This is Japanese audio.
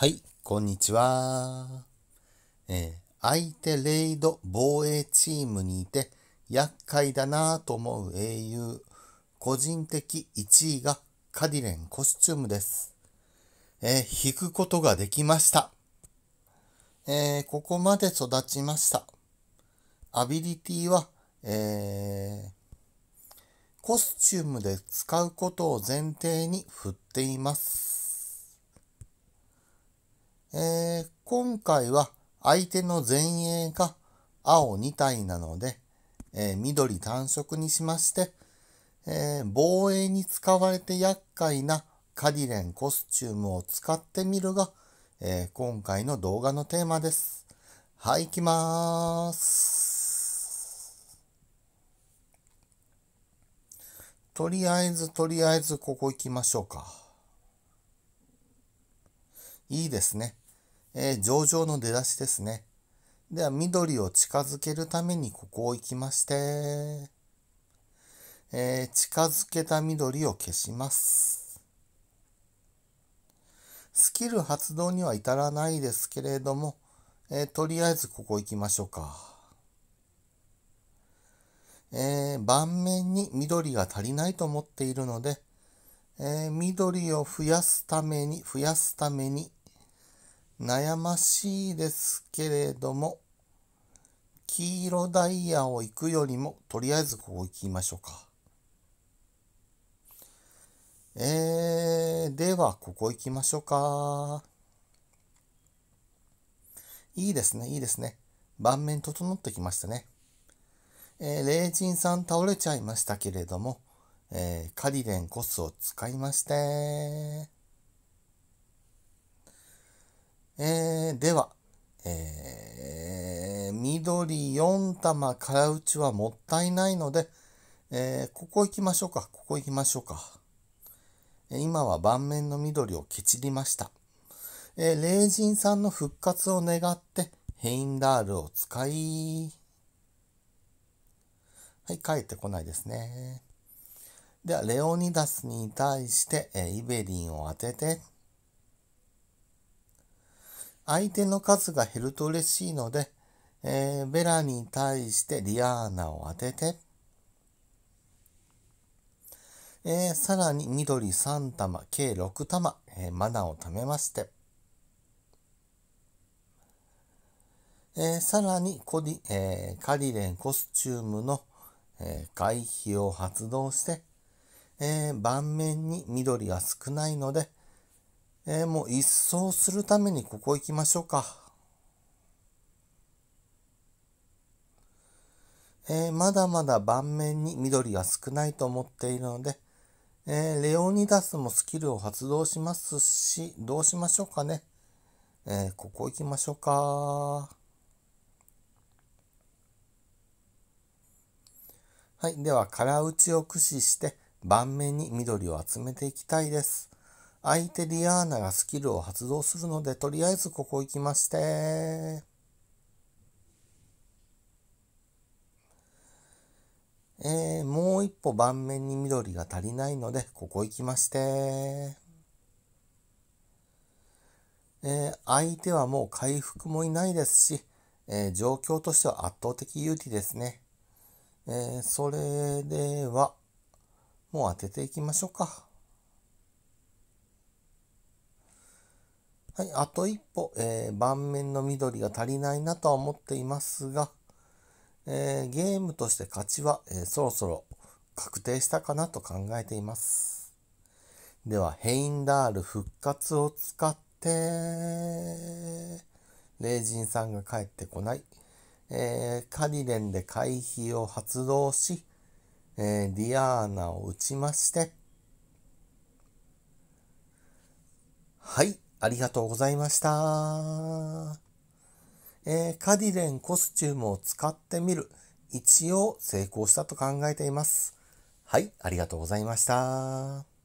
はい、こんにちは。えー、相手レイド防衛チームにいて厄介だなぁと思う英雄、個人的1位がカディレンコスチュームです。えー、弾くことができました。えー、ここまで育ちました。アビリティは、え、コスチュームで使うことを前提に振っています。えー、今回は相手の前衛が青2体なので、えー、緑単色にしまして、えー、防衛に使われて厄介なカディレンコスチュームを使ってみるが、え今回の動画のテーマです。はい、行きまーす。とりあえず、とりあえず、ここ行きましょうか。いいですね。えー、上々の出だしですね。では、緑を近づけるためにここを行きまして、えー、近づけた緑を消します。スキル発動には至らないですけれども、えー、とりあえずここ行きましょうか。えー、盤面に緑が足りないと思っているので、えー、緑を増やすために、増やすために、悩ましいですけれども、黄色ダイヤを行くよりも、とりあえずここ行きましょうか。えー、では、ここ行きましょうか。いいですね、いいですね。盤面整ってきましたね。えー、レイジンさん倒れちゃいましたけれども、えー、カリレンコスを使いまして、えー、では、えー、緑4玉空打ちはもったいないので、えー、ここ行きましょうか。ここ行きましょうか。今は盤面の緑を蹴散りました。えー、霊人さんの復活を願って、ヘインダールを使い、はい、帰ってこないですね。では、レオニダスに対して、えー、イベリンを当てて、相手の数が減ると嬉しいので、えー、ベラに対してリアーナを当てて、えー、さらに緑3玉、計6玉、えー、マナを貯めまして、えー、さらにコディ、えー、カリレンコスチュームの、えー、回避を発動して、えー、盤面に緑が少ないので、えー、もう一掃するためにここ行きましょうか。えー、まだまだ盤面に緑が少ないと思っているので、えー、レオニダスもスキルを発動しますし、どうしましょうかね。え、ここ行きましょうか。はい。では、空打ちを駆使して盤面に緑を集めていきたいです。相手リアーナがスキルを発動するので、とりあえずここ行きまして、えー、もう一歩盤面に緑が足りないので、ここ行きまして、えー、相手はもう回復もいないですし、えー、状況としては圧倒的有利ですね。えー、それでは、もう当てていきましょうか。はい、あと一歩、えー、盤面の緑が足りないなとは思っていますが、えー、ゲームとして勝ちは、えー、そろそろ確定したかなと考えています。では、ヘインダール復活を使って、レイジンさんが帰ってこない。えー、カリレンで回避を発動し、えー、ディアーナを打ちまして、はい。ありがとうございました。えー、カディレンコスチュームを使ってみる。一応成功したと考えています。はい、ありがとうございました。